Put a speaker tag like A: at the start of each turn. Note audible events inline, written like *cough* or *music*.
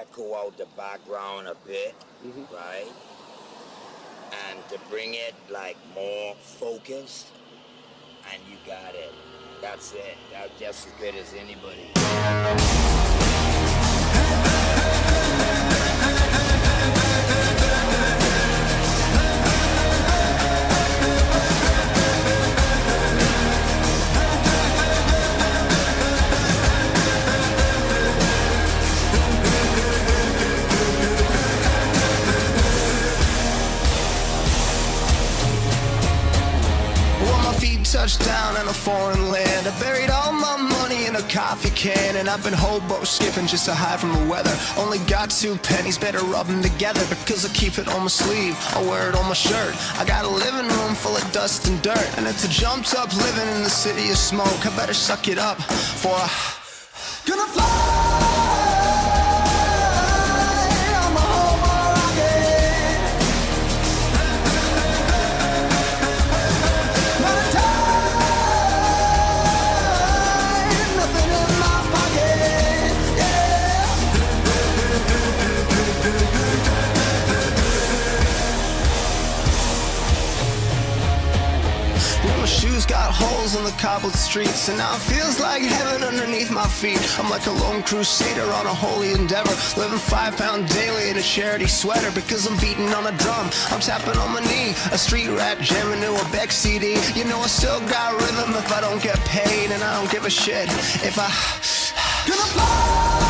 A: echo out the background a bit, mm-hmm. right? And to bring it like more focused, and you got it. That's it. That's just as good as anybody.
B: Touched down in a foreign land. I buried all my money in a coffee can, and I've been hobo skipping just to hide from the weather. Only got two pennies, better rub them together because I keep it on my sleeve. I wear it on my shirt. I got a living room full of dust and dirt, and it's a jumped up living in the city of smoke. I better suck it up for I gonna fly. Well, my shoes got holes in the cobbled streets, and now it feels like heaven underneath my feet. I'm like a lone crusader on a holy endeavor, living five pound daily in a charity sweater because I'm beating on a drum. I'm tapping on my knee, a street rat jamming to a Beck CD. You know I still got rhythm if I don't get paid, and I don't give a shit if I *sighs* gonna fly.